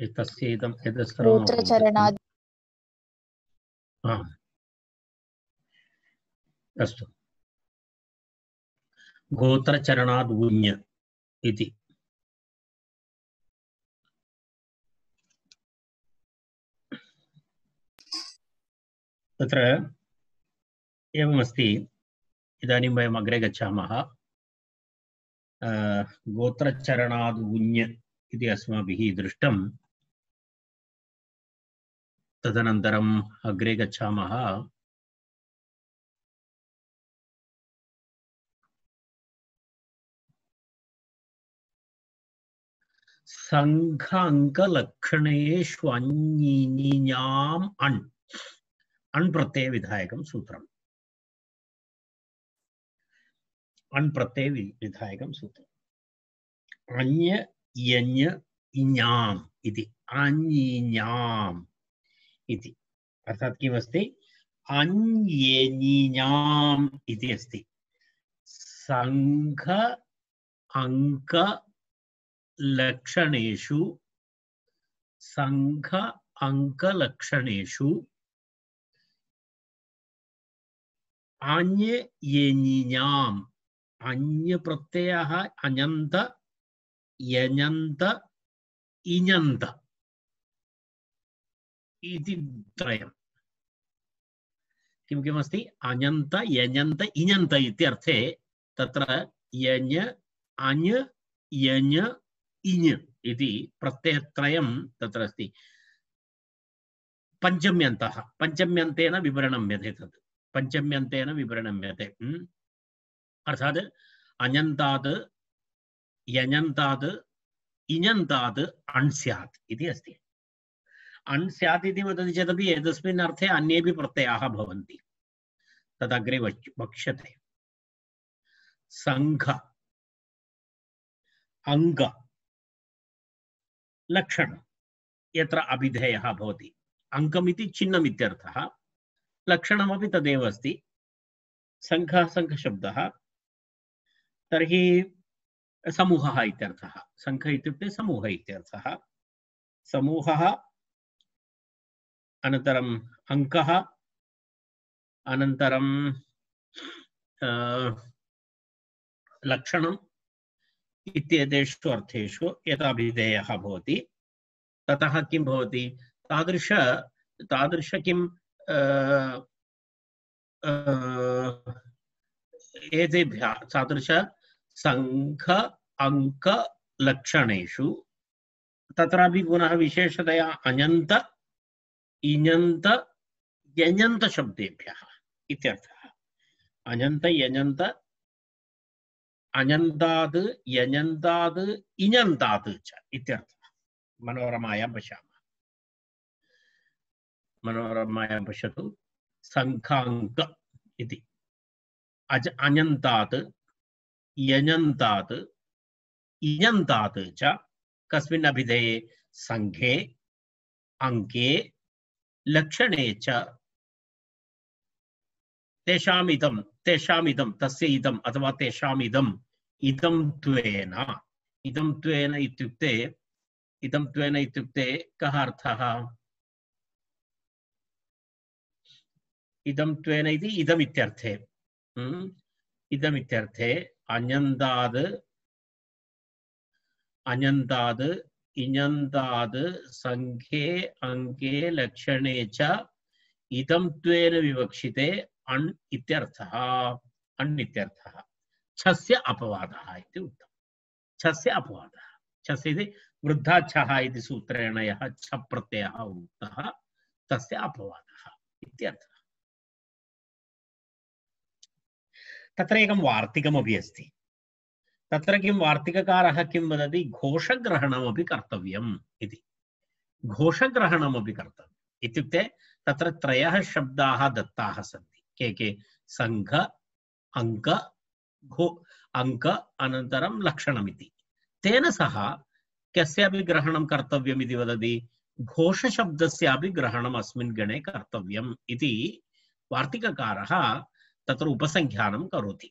एतस्य इदं यद् सर्वम् अभवत्। अस्तु। गोत्रचरणाद् इति। तत्र एवमस्ति इदानीं वयम् अग्रे गच्छामः। गोत्रचरणाद् उञ् इति अस्माभिः दृष्टं तदनन्तरम् अग्रे गच्छामः। सङ्घ अङ्कलक्षणेष्वञ्ञीञाम् अण्। अण् प्रत्ययविधायकं सूत्रम्। अण् प्रत्ययविधायकं सूत्रम्। अञ्य यञ् इञाम् इति। अञ्ञीञाम् इति। अर्थात् किमस्ति अञ्येञीञाम् इति अस्ति। सङ्घ अङ्क लक्षणेषु सङ्घ अङ्कलक्षणेषु येञिञाम् अन्यप्रत्ययः अञन्त यञन्त इञन्त इति त्रयम्। किं किमस्ति? अञन्त यञन्त इञन्त इत्यर्थे तत्र यञ, अञ, यञ, इञ इति प्रत्ययत्रयं तत्र अस्ति। पञ्चम्यन्तः। पञ्चम्यन्तेन विवरणम्यते तत् पञ्चम्यन्तेन विवरणम्यते? अर्थात् अञन्तात् यञन्तात् इञन्तात् अण् स्यात् इति अस्ति। अण् स्यात् इति वदति चेदपि तदग्रे वक् वक्ष्यते। सङ्घ। अङ्ग। लक्षणं। यत्र अभिधेयः भवति। अङ्कमिति चिह्नमित्यर्थः। लक्षणमपि तदेव अस्ति। सङ्घः, सङ्घशब्दः। तर्हि समूहः इत्यर्थः। समूहः अनन्तरम् अङ्कः अनन्तरं लक्षणम् इत्येतेषु अर्थेषु यथाभिधेयः भवति। ततः किं भवति? तादृश तादृश किं एतेभ्यः, तादृश सङ्घ अङ्कलक्षणेषु तत्रापि पुनः विशेषतया अञन्त इञन्त यञन्तशब्देभ्यः इत्यर्थः अञन्त यञन्त अञन्तात् यञन्तात् इञन्तात् च इत्यर्थः मनोरमायां पश्यामः मनोरमायां पश्यतु सङ्खाङ्क इति अज अञन्तात् यञन्तात् इञन्तात् च कस्मिन् अभिधेये सङ्घे अङ्के लक्षणे च तेषामिदं अथवा तेषामिदम्, इदं त्वेन। इदं त्वेन इत्युक्ते, इदं त्वेन इत्युक्ते कः अर्थः? इदं त्वेन इति हम्म? इञन्ताद् सङ्ख्ये अङ्के लक्षणे च इदं त्वेन विवक्षिते अण् इत्यर्थः अण् इत्यर्थः छस्य अपवादः इति उक्तम् छस्य अपवादः छस्य इति वृद्धाच्छः इति सूत्रेण यः छ प्रत्ययः उक्तः तस्य अपवादः इत्यर्थः तत्र एकं वार्तिकमपि अस्ति तत्र किं वार्तिककारः किं वदति? घोषग्रहणमपि कर्तव्यम् इति। घोषग्रहणमपि कर्तव्यम्। इत्युक्ते तत्र त्रयः शब्दाः दत्ताः सन्ति। के के? सङ्घ, अङ्क, घो, अङ्क अनन्तरं लक्षणमिति। तेन सह कस्यापि ग्रहणं कर्तव्यम् इति वदति? घोषशब्दस्यापि ग्रहणम् अस्मिन् गणे कर्तव्यम् इति वार्तिककारः तत्र उपसङ्ख्यानं करोति।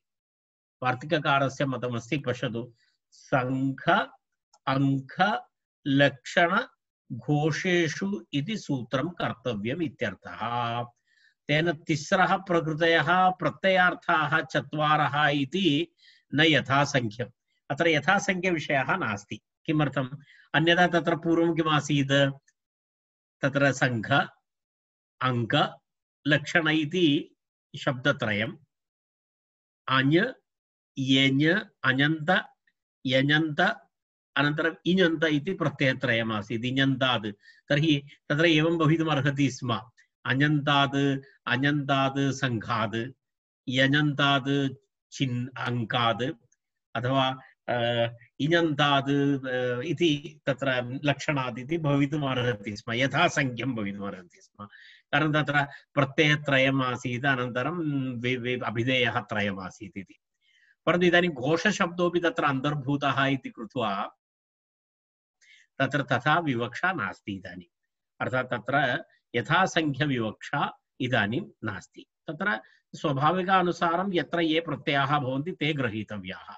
वार्तिककारस्य मतमस्ति, पश्यतु। सङ्घ अङ्क लक्षण, घोषेषु इति सूत्रं इत्यर्थः। तेन तिस्रः प्रकृतयः, प्रत्ययार्थाः, चत्वारः न यथासङ्ख्यम्। अत्र यथासङ्ख्यविषयः नास्ति। किमर्थम्? अन्यथा तत्र पूर्वं किमासीत्? तत्र अङ्क लक्षण शब्दत्रयम् अञ् यञ् अञन्त यञन्त अनन्तरम् इञन्त इति प्रत्ययत्रयम् आसीत् इञन्तात् तर्हि तत्र एवं भवितुमर्हति स्म अञन्तात् अञन्तात् सङ्घात् यञन्तात् चिन् अङ्कात् अथवा अ, इञन्तात् अ, इति तत्र लक्षणात् इति भवितुमर्हति स्म यथासङ्ख्यं भवितुमर्हति स्म कारणं तत्र प्रत्ययत्रयम् आसीत् अनन्तरं वि- वि- अभिधेयः त्रयम् आसीत् इति परन्तु इदानीं घोषशब्दोऽपि तत्र अन्तर्भूतः इति कृत्वा तत्र तथा विवक्षा नास्ति इदानीम् अर्थात् तत्र यथासङ्ख्यविवक्षा इदानीं नास्ति। तत्र स्वाभाविकानुसारं यत्र ये प्रत्ययाः भवन्ति ते ग्रहीतव्याः।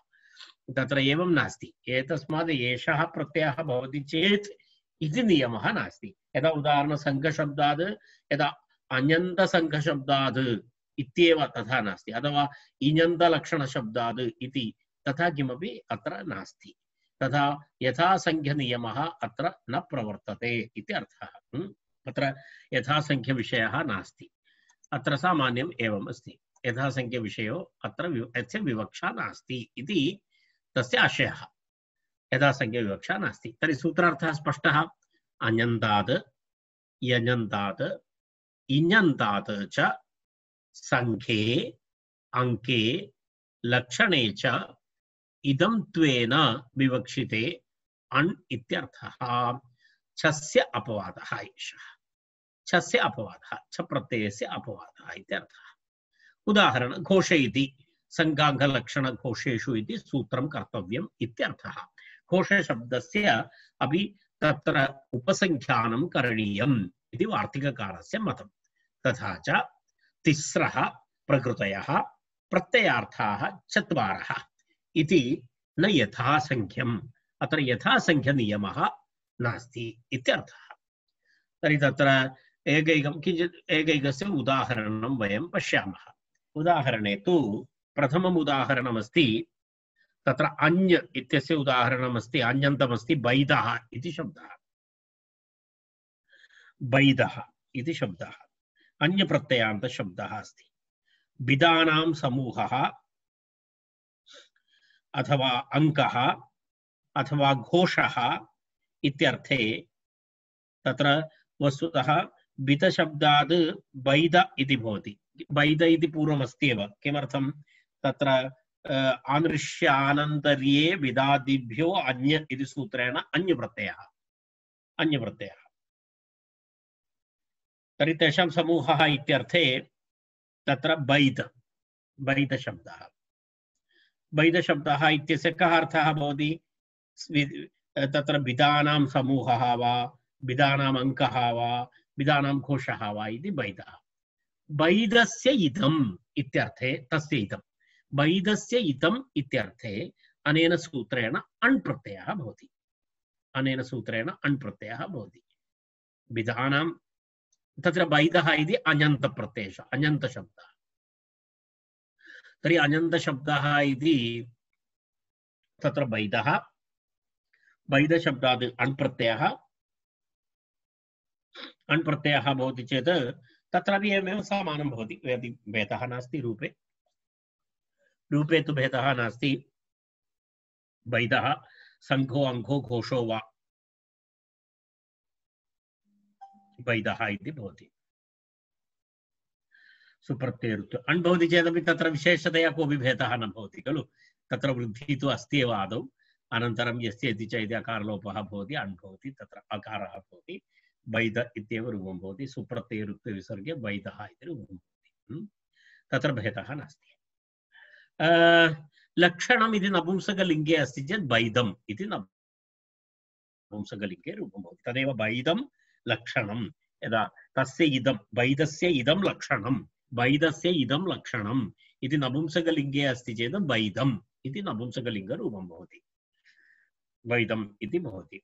तत्र एवं नास्ति। एतस्मात् एषः प्रत्ययः भवति चेत् इति नियमः नास्ति। यदा उदाहरणसङ्घशब्दात्, यदा अञन्तसङ्घशब्दात् इत्येव तथा नास्ति। अथवा इञन्तलक्षणशब्दात् इति तथा किमपि अत्र नास्ति। तथा यथासङ्ख्यनियमः अत्र न प्रवर्तते इति अर्थः? अत्र यथासङ्ख्यविषयः नास्ति। अत्र सामान्यम् एवम् अस्ति। यथासङ्ख्यविषयो अत्र यस्य विवक्षा नास्ति इति तस्य आशयः। यथासङ्ख्यविवक्षा नास्ति। तर्हि सूत्रार्थः स्पष्टः। अञन्तात् यञन्तात् इञन्तात् च सङ्ख्ये अङ्के लक्षणे च इदं त्वेन विवक्षिते अण् इत्यर्थः। छस्य अपवादः एषः। छस्य अपवादः, छ प्रत्ययस्य अपवादः इत्यर्थः उदाहरण घोषयति सङ्गाङ्गलक्षणघोषेषु इति सूत्रं कर्तव्यम् इत्यर्थः घोषशब्दस्य अपि तत्र उपसङ्ख्यानं करणीयम् इति वार्तिककारस्य मतं। तथा च तिस्रः प्रकृतयः, प्रत्ययार्थाः चत्वारः न यथासङ्ख्यम्। अत्र यथासङ्ख्यनियमः नास्ति इत्यर्थः। तर्हि तत्र एकैकं किञ्चित् एकैकस्य उदाहरणं वयं पश्यामः। उदाहरणे तु प्रथमम् उदाहरणमस्ति अन्यप्रत्ययान्तशब्दः अस्ति। बिदानां समूहः अथवा अङ्कः अथवा घोषः इत्यर्थे तत्र वस्तुतः बितशब्दात् बैद इति भवति। बैद इति पूर्वमस्ति एव। किमर्थं? तत्र आनृष्यानन्तर्ये विदादिभ्यो अन्य इति सूत्रेण अन्यप्रत्ययः। अन्यप्रत्ययः। तर्हि तेषां समूहः इत्यर्थे तत्र बैद, बैदशब्दः। बैदशब्दः इत्यस्य कः अर्थः भवति? तत्र बिदानां समूहः वा बिदानाम् अङ्कः वा, बिदानां घोषः वा इति बैदः। बैदस्य इदम् इत्यर्थे, तस्य बैदस्य इदम् इत्यर्थे अनेन सूत्रेण अण् प्रत्ययः भवति। अनेन सूत्रेण अण् प्रत्ययः भवति। बिदानां तत्र बैदः इति अञन्तप्रत्ययः अञन्तशब्दः तर्हि अञन्तशब्दः इति तत्र बैदः बैदशब्दात् अण् प्रत्ययः अण् प्रत्ययः भवति चेत् तत्रापि एवमेव समानं भवति। यदि भेदः नास्ति रूपे रूपे तु भेदः नास्ति। बैदः सङ्घो अङ्घो घोषो वा बैदः इति भवति। सुप्रत्ययऋतु अण् भवति चेदपि तत्र विशेषतया कोऽपि भेदः न भवति, खलु? तत्र वृद्धिः तु अस्ति एव आदौ। अनन्तरं यस्य इति चेत् अकारलोपः भवति अण् तत्र अकारः भवति वैद इत्येव रूपं भवति। सुप्रत्ययरुक्तविसर्गे वैदः इति रूपं भवति। हम्म? तत्र भेदः नास्ति। लक्षणम् इति नपुंसकलिङ्गे अस्ति चेत् वैदम् इति नपुंसकलिङ्गे रूपं भवति। तदेव वैदं लक्षणं यदा तस्य इदं, वैदस्य इदं लक्षणं वैदस्य इदं लक्षणम् इति नपुंसकलिङ्गे अस्ति चेत् वैदम् इति नपुंसकलिङ्गरूपं भवति। वैदम् इति भवति।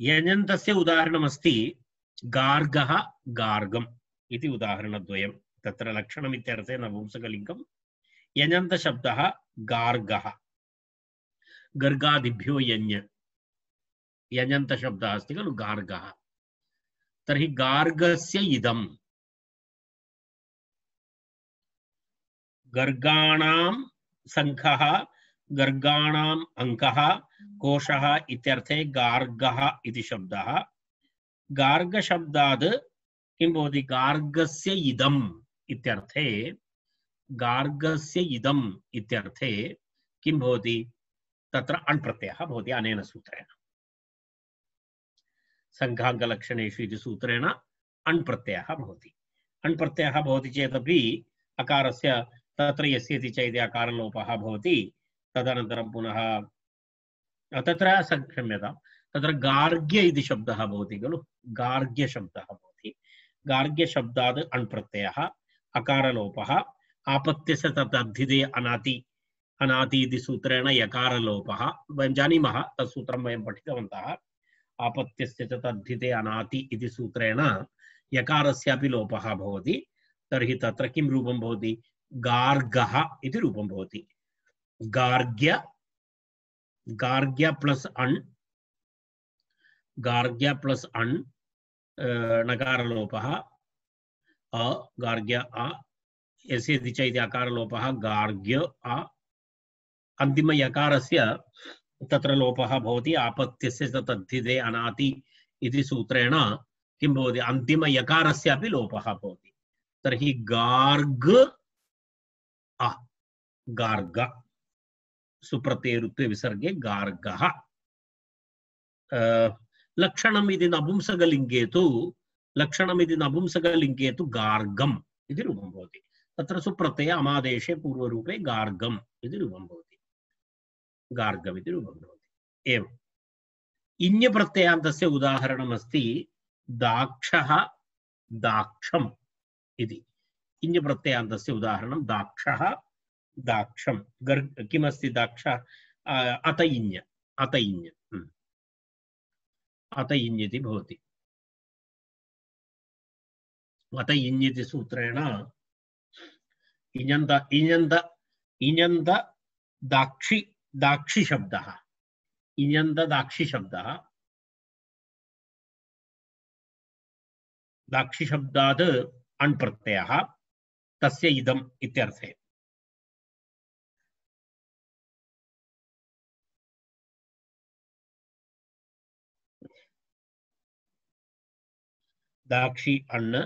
यजन्तस्य उदाहरणमस्ति, गार्गः गार्गम् इति उदाहरणद्वयं। तत्र लक्षणम् इत्यर्थे नपुंसकलिङ्गं। यजन्तशब्दः गार्गः। गर्गादिभ्यो यञ् यजन्तशब्दः अस्ति खलु गार्गः। तर्हि गार्गस्य इदं गर्गाणां सङ्खः, गर्गाणाम् अङ्कः, कोशः इत्यर्थे गार्गः इति शब्दः। गार्गशब्दात् किं भवति? गार्गस्य इदम् इत्यर्थे, गार्गस्य इदम् इत्यर्थे किं भवति? तत्र भवति, अनेन सूत्रेण। सङ्घाङ्गलक्षणेषु इति सूत्रेण अण् प्रत्ययः अण् प्रत्ययः भवति चेदपि अकारस्य तत्र यस्य इति चैति अकारलोपः भवति पुनः तत्र स- क्षम्यतां तत्र गार्ग्य इति शब्दः भवति खलु। गार्ग्यशब्दः भवति। गार्ग्यशब्दात् अण् प्रत्ययः अकारलोपः आपत्यस्य तत् अद्धिते अनाति। अनाति इति सूत्रेण यकारलोपः वयं जानीमः तत् सूत्रं वयं पठितवन्तः। तद्धिते अनाति सूत्रेण यकारस्यापि लोपः भवति तर्हि तत्र किं रूपं भवति? गार्गः इति रूपं भवति। गार्ग्य गार्ग्य प्लस् अण् गार्ग्य प्लस् अण् अ, अ गार्ग्य अ यस्य इति च इति अकारलोपः गार्ग्य अ। अन्तिमयकारस्य तत्र लोपः भवति आपत्यस्य च तद्धिते अनाति इति सूत्रेण किं भवति? अन्तिमयकारस्यापि लोपः भवति। तर्हि गार्ग, अ, गार्ग, सुप्रत्ययरुत्वे विसर्गे गार्गः। लक्षणम् इति नपुंसकलिङ्गे तु लक्षणम् इति नपुंसकलिङ्गे तु गार्गम् इति रूपं भवति। तत्र सुप्रत्यय अमादेशे पूर्वरूपे गार्गम् इति रूपं भवति। गार्गम् इति रूपं भवति। एवम् इञ्प्रत्ययान्तस्य उदाहरणमस्ति दाक्षः दाक्षम् इति। उदाहरणं दाक्षः दाक्षं किमस्ति दाक्ष? अत इञ् अत हम्म। अत इञ् इति भवति। अत इञ् इति सूत्रेण इञन्त इञन्त इञन्त दाक्षि दाक्षि शब्दः इञन्त दाक्षि शब्दः दाक्षि शब्दात् अण् तस्य इदम् इत्यर्थे। दाक्षि अण्।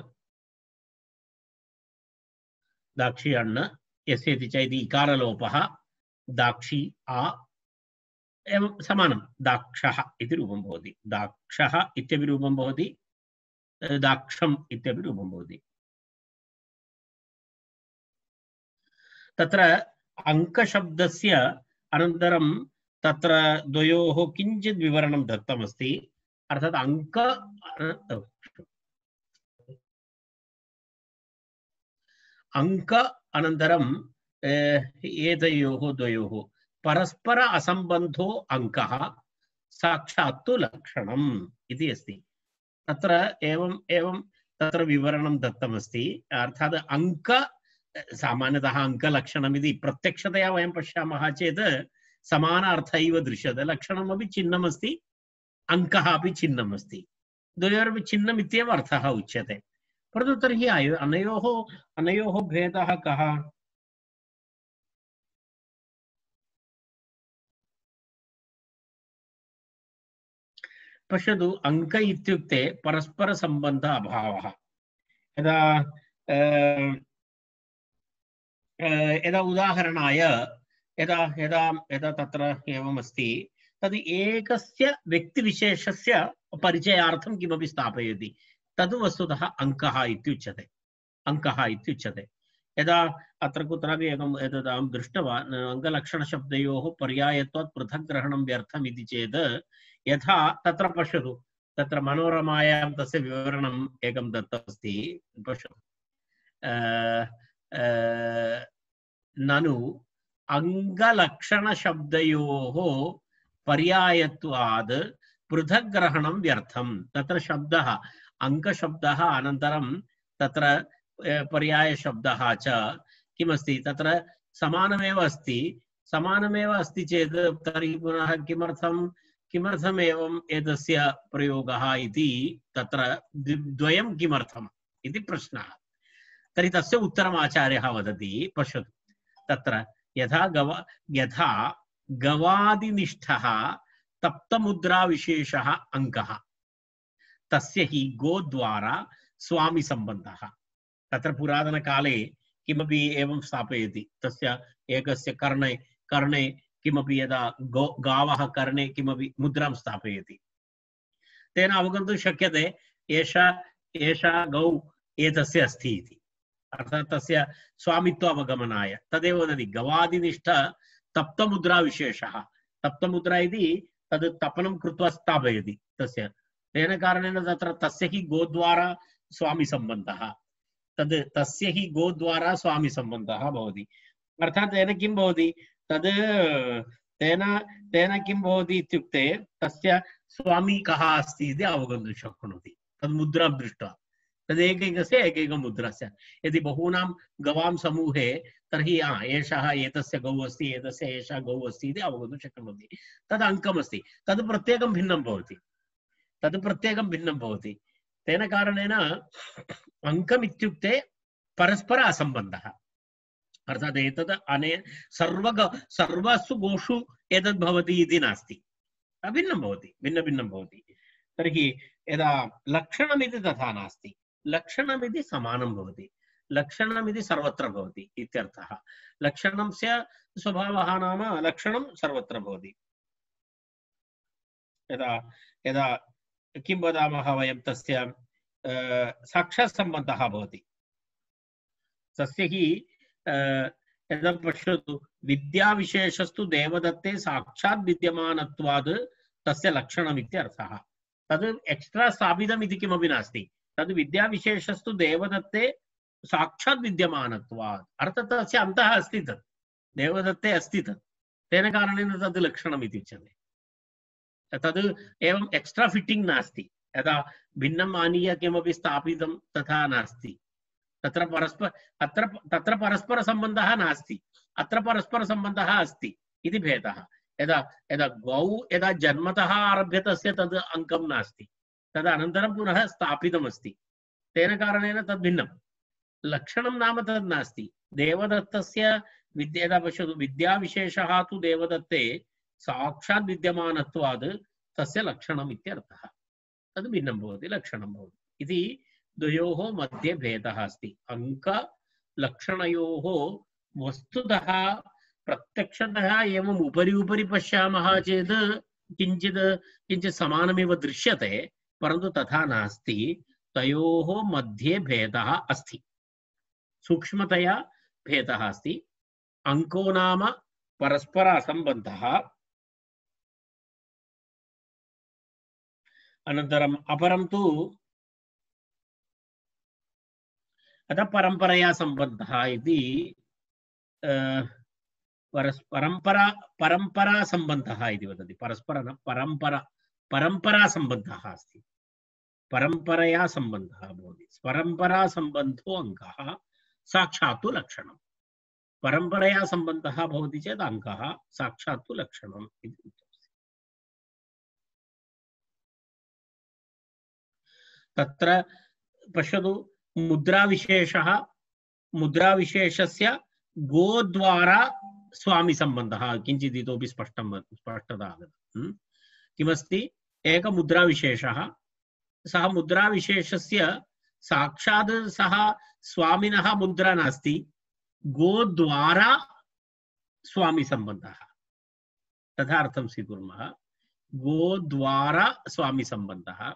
दाक्षि अण्। यस्य इति च इति इकारलोपः। दाक्षि आ एवं समानं दाक्षः इति रूपं भवति। दाक्षः इत्यपि रूपं भवति, दाक्षम् इत्यपि रूपं भवति। तत्र अङ्कशब्दस्य एतयोः द्वयोः परस्पर असम्बन्धो अङ्कः साक्षात् तु लक्षणम् इति अस्ति। तत्र एवम् एवं तत्र विवरणं दत्तमस्ति। अर्थात् अङ्क, सामान्यतः अङ्कलक्षणमिति प्रत्यक्षतया वयं पश्यामः चेत् समान अर्थ इव दृश्यते। लक्षणमपि चिह्नमस्ति, अङ्कः अपि चिह्नमस्ति। द्वयोरपि चिह्नम् इत्येव अर्थः उच्यते। परन्तु तर्हि अनयोः अनयोः पश्यतु अङ्क इत्युक्ते परस्परसम्बन्ध अभावः यदा यदा उदाहरणाय, यदा यदा यदा तत्र एवमस्ति, तद् एकस्य व्यक्तिविशेषस्य परिचयार्थं किमपि स्थापयति। तद् वस्तुतः अङ्कः इत्युच्यते। अङ्कः इत्युच्यते। यदा अत्र कुत्रापि एकम्, एतद् अहं दृष्टवान्, अङ्गलक्षणशब्दयोः पर्यायत्वात् पृथग्ग्रहणं व्यर्थम् इति चेत् यथा तत्र पश्यतु। तत्र मनोरमायां तस्य विवरणम् एकं दत्तमस्ति। पश्यतु। ननु अङ्गलक्षणशब्दयोः पर्यायत्वाद् पृथग्ग्रहणं व्यर्थं तत्र शब्दः अङ्कशब्दः अनन्तरं तत्र पर्यायशब्दः च किमस्ति? तत्र समानमेव अस्ति। समानमेव अस्ति चेत् तर्हि पुनः किमर्थं किमर्थम् एवम् एतस्य प्रयोगः इति तत्र द्वि- द्वयं किमर्थम् इति प्रश्नः। तर्हि तस्य उत्तरम् आचार्यः वदति, पश्यतु। तत्र यथा गव, यथा गवादिनिष्ठः तप्तमुद्राविशेषः अङ्कः। तस्य हि गोद्वारा स्वामिसम्बन्धः। तत्र पुरातनकाले किमपि एवं स्थापयति। तस्य एकस्य कर्णे कर्णे किमपि यदा गो, गावः कर्णे किमपि मुद्रां स्थापयति। तेन अवगन्तुं शक्यते, एषा एषा गौ एतस्य अस्ति इति। अर्थात् तस्य स्वामित्वावगमनाय। तदेव वदति, गवादिनिष्ठ तप्तमुद्राविशेषः। तप्तमुद्रा इति तद् तपनं कृत्वा स्थापयति तस्य। तेन कारणेन तत्र तस्य हि गोद्वारा स्वामिसम्बन्धः। तद् तस्य हि गोद्वारा स्वामिसम्बन्धः भवति। अर्थात् तेन किं भवति? तद्, तेन तेन किं भवति इत्युक्ते, तस्य स्वामी कः अस्ति इति शक्नोति। तद् मुद्रां दृष्ट्वा। तद् एकैकस्य एकैकमुद्रस्य यदि बहूनां गवां समूहे, तर्हि, हा, एषः एतस्य गौ अस्ति, एतस्य गौ अस्ति इति अवगन्तुं शक्नोति। तद् अङ्कमस्ति। तद् प्रत्येकं भिन्नं भवति। तेन कारणेन अङ्कम् इत्युक्ते परस्पर असम्बन्धः। अर्थात् एतद् अने सर्वग, सर्वसु गोषु एतद् भवति इति नास्ति। भिन्नं भवति भिन्नभिन्नं भवति। तर्हि यदा लक्षणमिति तथा नास्ति। लक्षणमिति समानं भवति। लक्षणमिति सर्वत्र भवति इत्यर्थः। लक्षणस्य स्वभावः नाम लक्षणं सर्वत्र भवति। यदा यदा किं वदामः वयं तस्य साक्षात् भवति। तस्य हि यदा पश्यतु विद्याविशेषस्तु देवदत्ते साक्षात् विद्यमानत्वात् तस्य लक्षणम् इत्यर्थः तद् एक्स्ट्रा स्थापितम् इति किमपि नास्ति तद् विद्याविशेषस्तु देवदत्ते साक्षात् विद्यमानत्वात् अर्थात् तस्य अन्तः अस्ति तत् देवदत्ते अस्ति तत् तेन कारणेन तद् लक्षणम् इति उच्यते तद् एवम् एक्स्ट्रा फिट्टिङ्ग् नास्ति यदा भिन्नम् आनीय किमपि स्थापितं तथा नास्ति तत्र परस्पर अत्र तत्र परस्परसम्बन्धः नास्ति। अत्र परस्परसम्बन्धः अस्ति इति भेदः। यदा यदा गौ, यदा जन्मतः आरभ्य तस्य तद् अङ्कं नास्ति। तद् अनन्तरं पुनः स्थापितमस्ति। तेन कारणेन तद् भिन्नं। लक्षणं नाम तद् नास्ति। देवदत्तस्य विद्या, यदा पश्यतु विद्याविशेषः तु देवदत्ते साक्षात् विद्यमानत्वात् तस्य लक्षणम् इत्यर्थः। तद् भिन्नं भवति, लक्षणं भवति। इति द्वयोः मध्ये भेदः अस्ति। अङ्कलक्षणयोः वस्तुतः प्रत्यक्षतः एवम् उपरि उपरि पश्यामः चेत् किञ्चित् किञ्चित् समानमेव दृश्यते, परन्तु तथा नास्ति। मध्ये भेदः अस्ति। सूक्ष्मतया भेदः अस्ति। अङ्को नाम परस्पर असम्बन्धः अनन्तरम् अपरं तु अतः परम्परया सम्बद्धः इति परस्, परम्परा परम्परा इति वदति। परस्पर न, परम्परा सम्बन्धः अस्ति। परम्परया सम्बन्धः भवति। सम्बन्धो अङ्कः साक्षात् तु लक्षणं परम्परया सम्बन्धः भवति चेत् अङ्कः साक्षात् तु इति तत्र पश्यतु मुद्राविशेषः, मुद्राविशेषस्य गोद्वारा स्वामिसम्बन्धः। किञ्चित् इतोपि स्पष्टं स्पष्टता आगता? किमस्ति? एकमुद्राविशेषः सः मुद्राविशेषस्य साक्षात् सः स्वामिनः मुद्रा नास्ति। गोद्वारा तथा अर्थं स्वीकुर्मः। गोद्वारा स्वामी सम्बन्धः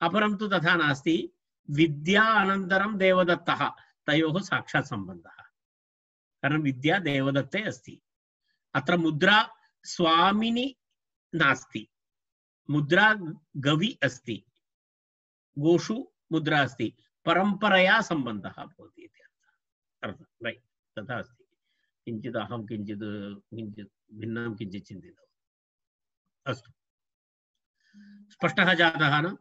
अपरं तु तथा नास्ति। विद्या अनन्तरं देवदत्तः, तयोः साक्षात् सम्बन्धः। कारण विद्या देवदत्ते अस्ति। अत्र मुद्रा नास्ति। मुद्रा गवि अस्ति। गोषु मुद्रा अस्ति। परम्परया सम्बन्धः भवति तथा अस्ति। किञ्चित् अहं किञ्चित् किञ्चित् भिन्नं किञ्चित् चिन्तितवान्। अस्तु। स्पष्टः जातः न?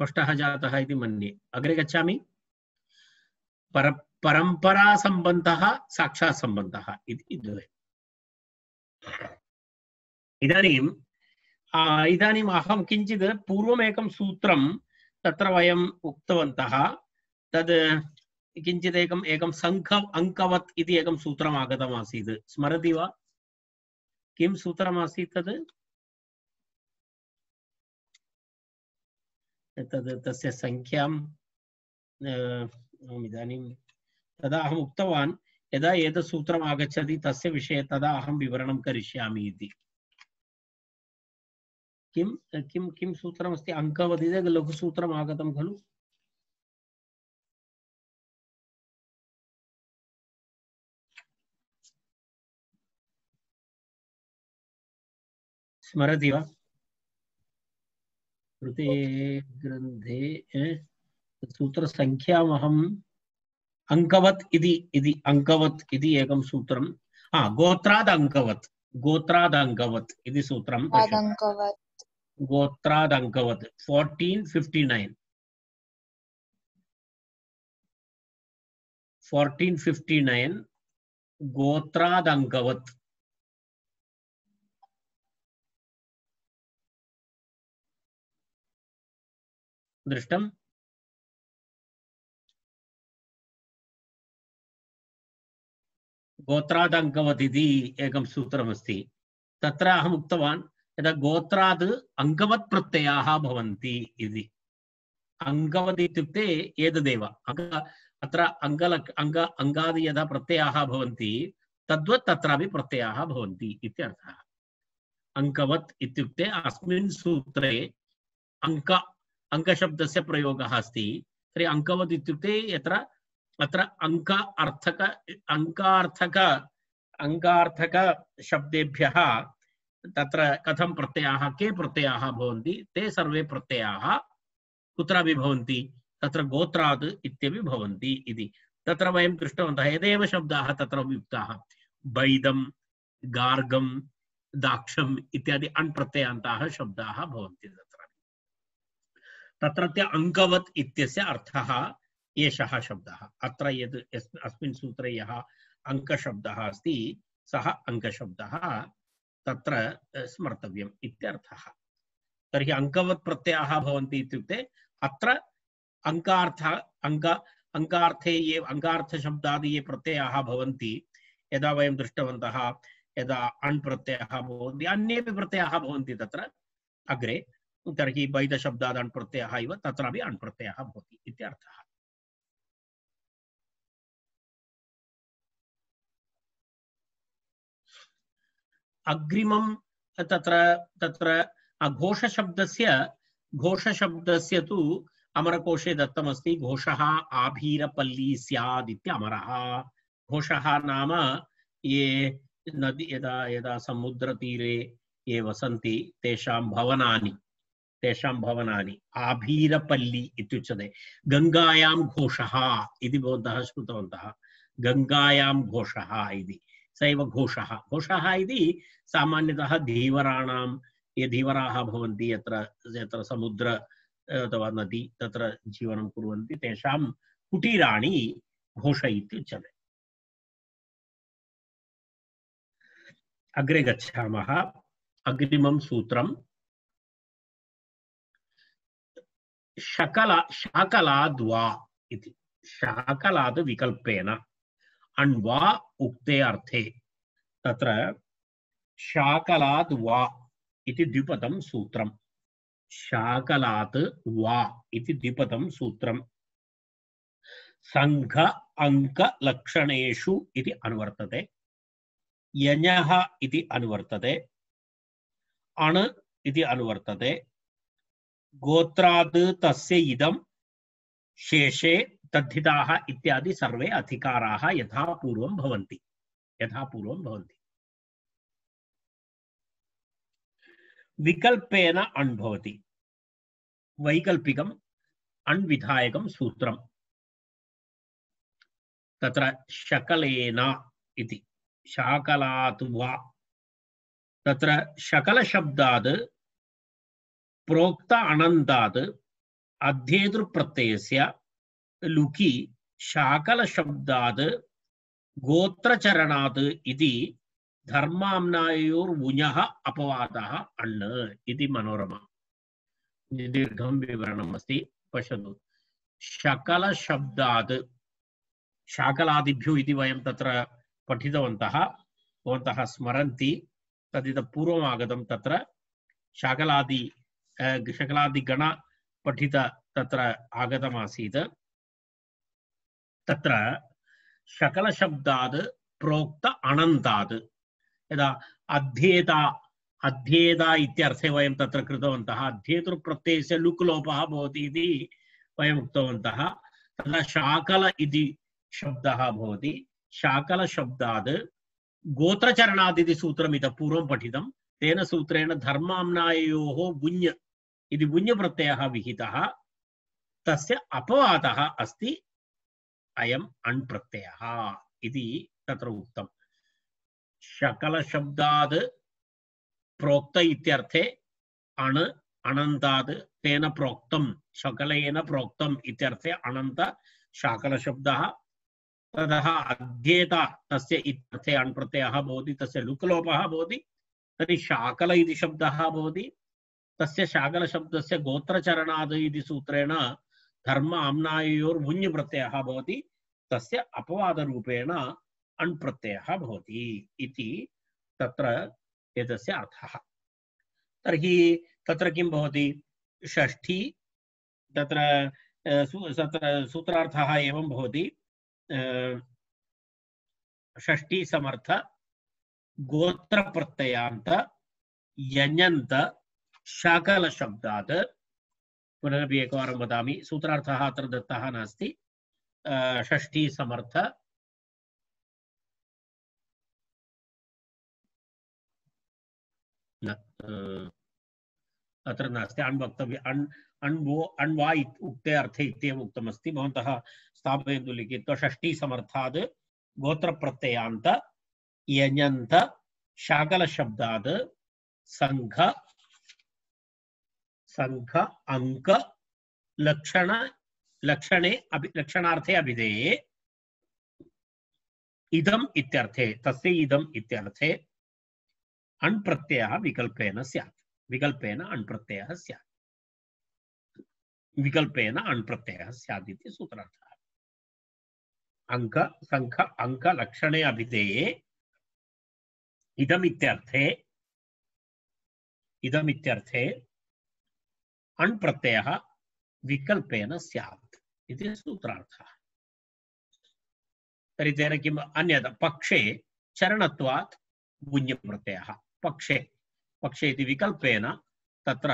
स्पष्टः जातः इति मन्ये। अग्रे गच्छामि। पर, परम्परासम्बन्धः साक्षात् सम्बन्धः इति द्वयम् इदानीं इदानीम् अहं किञ्चित् पूर्वमेकं सूत्रं तत्र वयम् उक्तवन्तः। तद् किञ्चिदेकम् एकं सङ्ख अङ्कवत् इति एकं सूत्रम् आगतमासीत् स्मरति किं सूत्रमासीत् तद्? तद् तस्य सङ्ख्यां अ, अहम् इदानीं तदा अहम् उक्तवान् यदा एतत् सूत्रम् आगच्छति तस्य विषये तदा अहं विवरणं करिष्यामि इति. किं किं किं सूत्रमस्ति अङ्कवत् इति लघुसूत्रम् आगतं खलु स्मरति वा कृते ग्रन्थे सूत्रसङ्ख्यामहम् अङ्कवत् इति इति अङ्कवत् इति एकं सूत्रं। हा गोत्राद् अङ्कवत् गोत्राद् अङ्कवत् इति सूत्रं पश्यतु। आदङ्कवत् गोत्राद् अङ्कवत् fourteen fifty nine. Fourteen fifty nine गोत्राद् अङ्कवत् दृष्टम्। गोत्राद् अङ्कवत् इति एकं सूत्रमस्ति। तत्र अहम् उक्तवान् यदा गोत्राद् अङ्कवत् प्रत्ययाः भवन्ति इति। अङ्कवत् इत्युक्ते एतदेव। अङ्क अत्र अङ्गल, अङ्ग, अङ्गादि यदा प्रत्ययाः भवन्ति, तद्वत् तत्रापि प्रत्ययाः भवन्ति इत्यर्थः अङ्कवत् इत्युक्ते अस्मिन् सूत्रे अङ्क अङ्कशब्दस्य प्रयोगः अस्ति। अङ्कवत् इत्युक्ते यत्र, अत्र अङ्क अर्थक, अङ्कार्थक अङ्कार्थक शब्देभ्यः तत्र कथं प्रत्ययाः, के प्रत्ययाः भवन्ति, ते सर्वे प्रत्ययाः कुत्रापि भवन्ति। तत्र गोत्रात् इत्यपि भवन्ति इति। तत्र वयं दृष्टवन्तः, यदेव इत्यादि अण् प्रत्ययान्ताः शब्दाः भवन्ति तत्रत्य अङ्कवत् इत्यस्य अर्थः एषः शब्दः। अत्र यद् अस्मिन् सूत्रे यः अङ्कशब्दः अस्ति, सः अङ्कशब्दः तत्र स्मर्तव्यम् इत्यर्थः। तर्हि अङ्कवत् प्रत्ययाः भवन्ति इत्युक्ते, अत्र अङ्कार्थ, अङ्क, अङ्कार्थे ये, अङ्कार्थशब्दादि ये प्रत्ययाः भवन्ति, यदा वयं दृष्टवन्तः, यदा अण् प्रत्ययः भवन्ति, अन्येपि प्रत्ययाः भवन्ति तत्र, अग्रे तर्हि वैदशब्दात् अण् प्रत्ययः इव तत्रापि अण् प्रत्ययः भवति इत्यर्थः अग्रिमं तत्र तत्र घोषशब्दस्य घोषशब्दस्य तु अमरकोशे दत्तमस्ति, घोषः आभीरपल्ली स्यात् इति अमरः। घोषः नाम ये नदी, यदा यदा समुद्रतीरे ये वसन्ति, तेषां भवनानि। तेषां भवनानि। आभीरपल्ली इत्युच्यते गङ्गायां घोषः इति भवन्तः श्रुतवन्तः। गङ्गायां घोषः इति। स एव घोषः। घोषः इति सामान्यतः धीवराणां, ये धीवराः भवन्ति, यत्र यत्र समुद्र, अथवा नदी, तत्र जीवनं कुर्वन्ति, तेषां कुटीराणि घोष इत्युच्यते अग्रे गच्छामः। अग्रिमं सूत्रं शकला शाकलाद्वा इति शाकलाद् विकल्पेन अण्वा उक्ते अर्थे तत्र शाकलात् वा इति द्विपदं सूत्रम् शाकलात् वा इति द्विपदं सूत्रम् सङ्घ अङ्कलक्षणेषु इति अनुवर्तते यञः इति अनुवर्तते अण् इति अनुवर्तते गोत्राद् तस्य इदं शेषे तद्धिताः इत्यादि सर्वे अधिकाराः यथा पूर्वं भवन्ति, यथा पूर्वं भवन्ति। विकल्पेन अण् भवति। वैकल्पिकम् अण् विधायकं सूत्रम्। तत्र शकलेन इति, शाकलात् वा। तत्र शकलशब्दात् प्रोक्त अनन्तात् अध्येतृप्रत्ययस्य लुकि शाकलशब्दात् गोत्रचरणात् इति धर्माम्नायोर्वुञः अपवादः अण् इति मनोरमा। दीर्घं विवरणम् अस्ति पश्यतु शकलशब्दात् शाकलादिभ्यो इति वयं तत्र पठितवन्तः, भवन्तः स्मरन्ति तदितः पूर्वम् आगतं तत्र शाकलादि शकलादिगण पठित तत्र आगतमासीत्। तत्र शकलशब्दात् प्रोक्त अनन्तात् यदा अध्येता अध्येता इत्यर्थे वयं तत्र कृतवन्तः, अध्येतृप्रत्ययस्य लुक् लोपः भवति इति वयम् उक्तवन्तः, तदा शाकल इति शब्दः भवति। शाकलशब्दात् गोत्रचरणात् इति सूत्रम् पूर्वं पठितं। तेन सूत्रेण धर्माम्नाययोः बुञ् इति बुञ्प्रत्ययः विहितः, तस्य अपवादः अस्ति, अयम् अण् प्रत्ययः इति तत्र उक्तम् शकलशब्दात् प्रोक्त इत्यर्थे, अण्, अनन्तात् तेन प्रोक्तं, शकलेन प्रोक्तम् इत्यर्थे अनन्त शाकलशब्दः, ततः अध्येता तस्य इत्यर्थे अण् प्रत्ययः भवति, तस्य लुक् लोपः भवति, तर्हि शाकल इति शब्दः भवति तस्य शाकलशब्दस्य गोत्रचरणात् इति सूत्रेण धर्म आम्नायोर्भुञ् प्रत्ययः भवति, तस्य अपवादरूपेण अण् प्रत्ययः भवति इति तत्र एतस्य अर्थः। तर्हि तत्र किं भवति? षष्ठी, तत्र तत्र सूत्रार्थः एवं भवति। षष्ठी समर्थ, गोत्रप्रत्ययान्त यञन्त शाकलशब्दात् पुनरपि एकवारं वदामि। सूत्रार्थः अत्र दत्तः नास्ति। षष्ठी समर्थ। न अण् वक्तव्य अण् अण् वो अण् वा इत्, उक्ते अर्थे इत्येव उक्तमस्ति। भवन्तः स्थापयन्तु लिखित्वा, षष्ठी समर्थात् गोत्रप्रत्ययान्त यञन्त शाकलशब्दात्, सङ्घ सङ्घ अंक, लक्षण, लक्षणे लक्षणार्थे अभिधेये इदम् इत्यर्थे, तस्य इदम् इत्यर्थे अण् प्रत्ययः विकल्पेन स्यात्। विकल्पेन अण् प्रत्ययः स्यात्। विकल्पेन अण् प्रत्ययः स्यात् इति सूत्रार्थः। अङ्क सङ्ख अङ्कलक्षणे अभिधेये इदमित्यर्थे इदमित्यर्थे अण् प्रत्ययः विकल्पेन स्यात् इति सूत्रार्थः। तेन किम् अन्यत् पक्षे चरणत्वात् गुञ्यप्रत्ययः पक्षे पक्षे विकल्पेन तत्र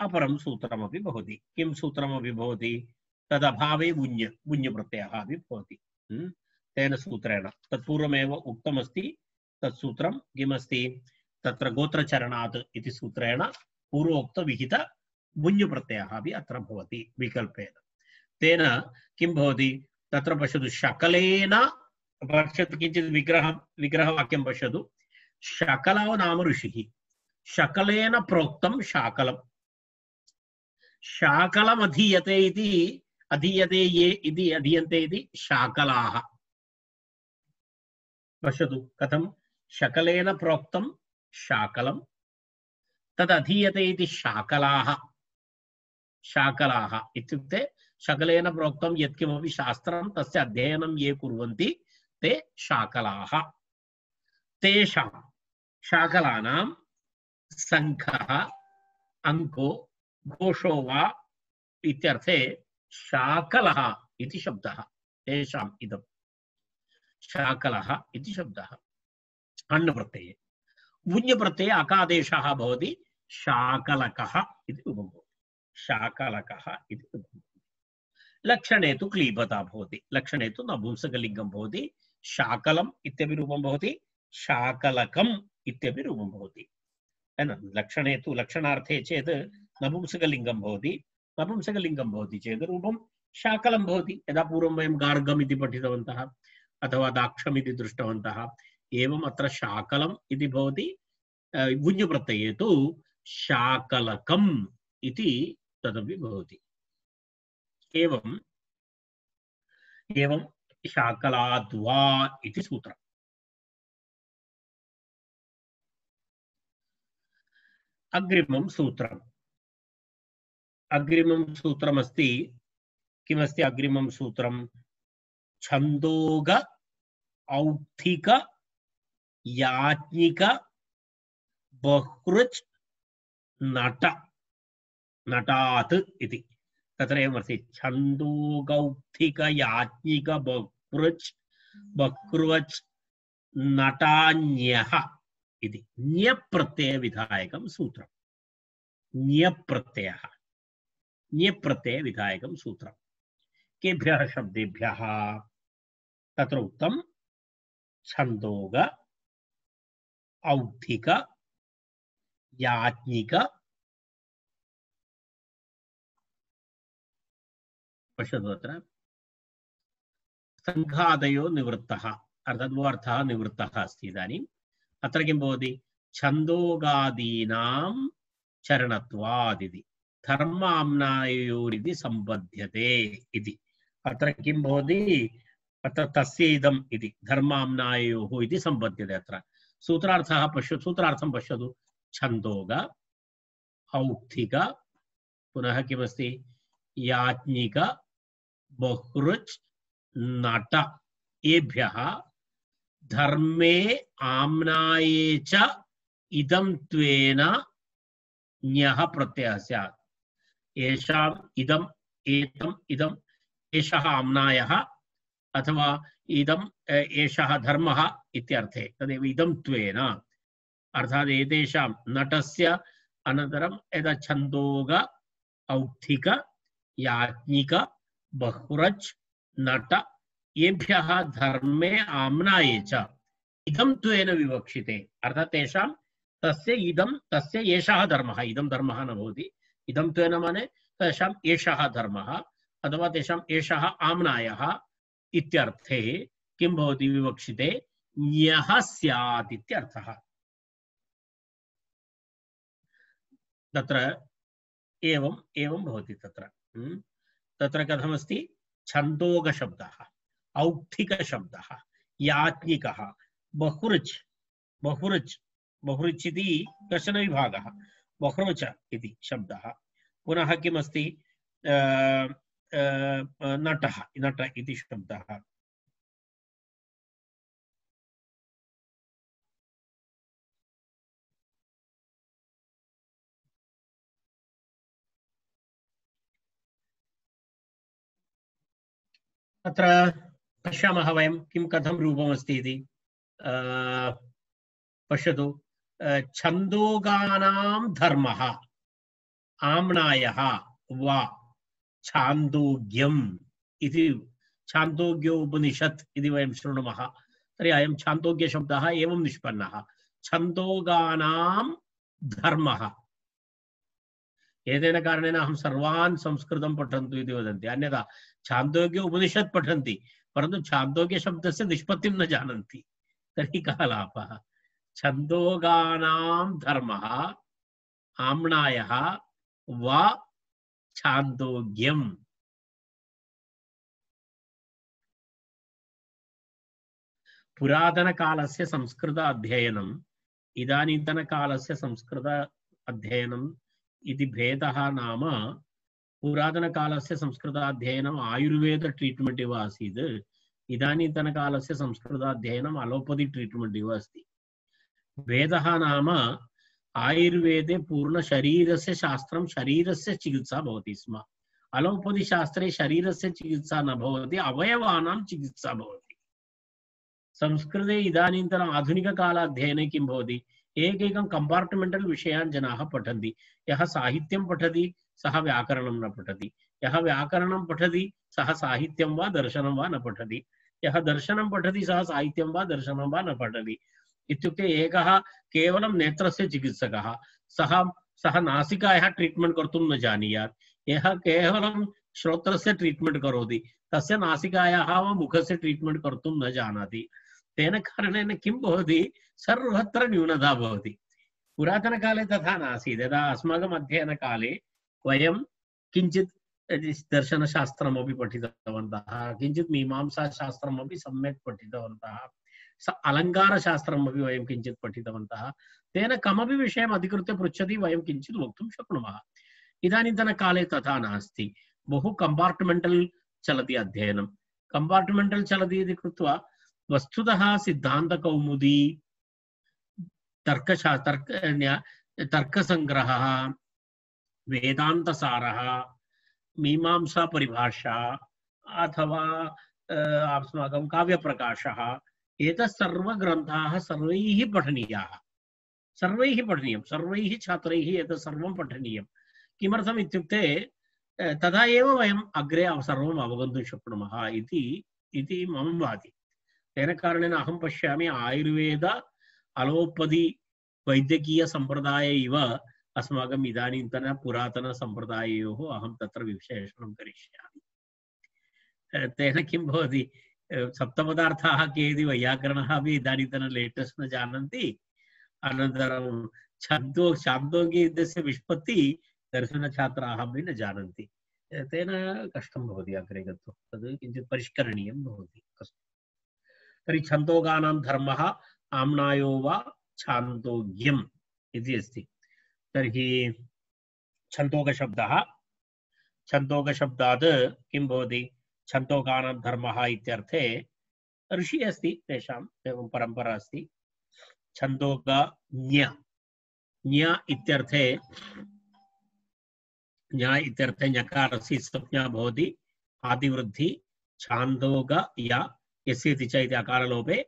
अपरं सूत्रमपि भवति। किं सूत्रमपि भवति? तदभावे गुञ्य गुञ्यप्रत्ययः अपि भवति। हम्म? तेन सूत्रेण। तत्पूर्वमेव उक्तमस्ति तत् किमस्ति? तत्र गोत्रचरणात् इति सूत्रेण पूर्वोक्तविहित गुञ्यप्रत्ययः अपि अत्र भवति विकल्पेन। तेन किं भवति? तत्र पश्यतु शकलेन पश्यतु किञ्चित् विग्रहं, विग्रहवाक्यं पश्यतु। शकलो नाम ऋषिः। शकलेन प्रोक्तं शाकलं। शाकलम् अधीयते इति, अधीयते ये इति, अधीयन्ते इति शाकलाः। पश्यतु कथं? शकलेन प्रोक्तं शाकलं। तद् अधीयते इति शाकलाः। शाकलाः इत्युक्ते शकलेन प्रोक्तं यत्किमपि शास्त्रं तस्य अध्ययनं ये कुर्वन्ति ते शाकलाः। तेषां शाकलानां सङ्घः अङ्को घोषो वा इत्यर्थे शाकलः इति शब्दः। तेषाम् इदम् शाकलः इति शब्दः। अण् प्रत्यये वुञ् प्रत्यये अकादेशः भवति शाकलकः इति शाकलकः इति लक्षणे तु क्लीबता भवति लक्षणे तु नपुंसकलिङ्गं भवति, शाकलम् इत्यपि रूपं भवति, शाकलकम् इत्यपि रूपं भवति। लक्षणे तु लक्षणार्थे चेत् नपुंसकलिङ्गं भवति नपुंसकलिङ्गं भवति यदा पूर्वं वयं गार्गम् इति अथवा दाक्षम् इति दृष्टवन्तः, एवम् अत्र शाकलम् इति भवति गुञ् प्रत्यये तु तदपि भवति। एवम्, एवं शाकलाद्वा इति सूत्रम्। अग्रिमं सूत्रम्। अग्रिमं सूत्रमस्ति, किमस्ति अग्रिमं सूत्रं? छन्दोग, औत्थिक, याज्ञिक बहुृच् नट। नटात् इति। तत्र एवमस्ति छन्दोगौत्थिक याज्ञिक बहुृच् बह्रुवच् नटान्यः इति। ञप्रत्ययविधायकं सूत्रम्। ञप्रत्ययः ञप्रत्ययविधायकं सूत्रम्। केभ्यः शब्देभ्यः? तत्र उक्तं छन्दोग औद्धिक याज्ञिक पश्यतु अत्र सङ्घादयो निवृत्तः, अर्थात् वो अर्थः निवृत्तः अस्ति इदानीम्। अत्र किं भवति? छन्दोगादीनां चरणत्वादिति, धर्माम्नायोरिति सम्बध्यते इति। अत्र किं भवति? अत्र पश्य सूत्रार्थं पश्यतु पुनः किमस्ति? याज्ञिक बहुरुच् नट एभ्यः धर्मे आम्नाये च इदं त्वेन ञः प्रत्ययः स्यात्। येषाम् इदम्, एतम् इदम्, एषः आम्नायः अथवा इदम् एषः धर्मः इत्यर्थे। तदेव इदं त्वेन। अर्थात् एतेषां नटस्य अनन्तरं यदा छन्दोग औत्थिक, याज्ञिक बहुरच् नट येभ्यः धर्मे आम्नाये च। इदं त्वेन विवक्षिते। अर्थात् तेषां तस्य इदं, तस्य एषः धर्मः। इदं धर्मः न भवति। इदं त्वेन माने तेषाम् एषः धर्मः अथवा तेषाम् एषः आम्नायः इत्यर्थे किं भवति विवक्षिते? ञः स्यात् इत्यर्थः। तत्र एवम्, एवं भवति तत्र। तत्र कथमस्ति? छन्दोगशब्दः, औक्थिकशब्दः, याज्ञिकः, बहुरुच् बहुरुच् बहुरुच् इति कश्चन विभागः, बहुरुच इति शब्दः। पुनः किमस्ति? नटः, नट इति शब्दः। तत्र पश्यामः वयं किं कथं रूपमस्ति इति। पश्यतु। छन्दोगानां धर्मः। आम्नायः वा छान्दोग्यम् इति छान्दोग्यो उपनिषत् इति वयं शृणुमः। तर्हि अयं छान्दोग्यशब्दः एवं निष्पन्नः। छन्दोगानां धर्मः। एतेन कारणेन अहं सर्वान् संस्कृतं पठन्तु इति वदन्ति। अन्यथा छान्दोग्य उपनिषत् पठन्ति, परन्तु छान्दोग्यशब्दस्य निष्पत्तिं न जानन्ति। तर्हि कः लाभः? छन्दोगानां धर्मः आम्नायः वा छान्दोग्यम् पुरातनकालस्य संस्कृत अध्ययनम् इदानीन्तनकालस्य संस्कृत अध्ययनम् इति भेदः नाम पुरातनकालस्य संस्कृताध्ययनम् आयुर्वेद ट्रीट्मेण्ट् इव आसीत्। इदानीन्तनकालस्य संस्कृताध्ययनम् अलोपति ट्रीट्मेण्ट् इव अस्ति। वेदः नाम आयुर्वेदे शास्त्रं शरीरस्य चिकित्सा भवति स्म। अलोपतिशास्त्रे शरीरस्य चिकित्सा न भवति, अवयवानां चिकित्सा भवति। संस्कृते इदानीन्तन आधुनिककालाध्ययने किं भवति? एकैकं कम्पार्ट्मेण्टल् विषयान् जनाः पठन्ति। यः साहित्यं पठति सः व्याकरणं न पठति। यः व्याकरणं पठति, सः साहित्यं वा दर्शनं वा न पठति। यः दर्शनं पठति, सः साहित्यं वा दर्शनं वा न पठति। इत्युक्ते एकः केवलं नेत्रस्य चिकित्सकः, सः सः नासिकायाः ट्रीट्मेण्ट् कर्तुं न जानीयात्, यः केवलं श्रोत्रस्य ट्रीट्मेण्ट् करोति, तस्य नासिकायाः वा मुखस्य ट्रीट्मेण्ट् कर्तुं न जानाति। तेन कारणेन किं भवति? सर्वत्र न्यूनता भवति। पुरातनकाले तथा नासीत्। यदा अस्माकम् अध्ययनकाले वयं किञ्चित् दर्शनशास्त्रमपि पठितवन्तः, किञ्चित् मीमांसाशास्त्रमपि सम्यक् पठितवन्तः अलङ्कारशास्त्रमपि वयं किञ्चित् पठितवन्तः, तेन कमपि विषयम् अधिकृत्य पृच्छति वयं किञ्चित् वक्तुं शक्नुमः। इदानीन्तनकाले तथा नास्ति। बहु कम्पार्ट्मेण्टल् चलति अध्ययनं। कम्पार्ट्मेण्टल् चलति इति कृत्वा वस्तुतः सिद्धान्तकौमुदी, तर्कशा, तर्क न्या- तर्कसङ्ग्रहः वेदान्तसारः, मीमांसापरिभाषा अथवा अस्माकं काव्यप्रकाशः, एतत् सर्वग्रन्थाः सर्वैः पठनीयाः। सर्वैः पठनीयं, सर्वैः छात्रैः सर्वं पठनीयं। किमर्थम् इत्युक्ते तदा अग्रे अव- सर्वम् अवगन्तुं शक्नुमः मम भाति। तेन कारणेन अहं पश्यामि, आयुर्वेद अलोपति वैद्यकीयसम्प्रदाये इव अस्माकम् इदानीन्तन पुरातनसम्प्रदाययोः अहं तत्र विश्लेषणं करिष्यामि। अ, तेन किं भवति? के इति वैयाकरणः अपि इदानीन्तन लेटेस्ट् न जानन्ति। अनन्तरं छन्दो छान्दोग्य इत्यस्य विष्पत्ति दर्शनछात्राः अपि न जानन्ति। अ, तेन कष्टं अग्रे गत्वा। तद् किञ्चित् परिष्करणीयं भवति। अस्तु। तर्हि आम्नायो वा छान्दोग्यम् इति अस्ति। तर्हि छन्दोकशब्दः छन्दोकशब्दात् किं भवति? छन्दोकानां धर्मः इत्यर्थे ऋषि अस्ति तेषाम् एवं परम्परा अस्ति। छन्दोक ज्ञ ज्ञ इत्यर्थे ज्ञ इत्यर्थे भवति। आदिवृद्धि, छान्दोग, या यस्य च इति अकारलोपे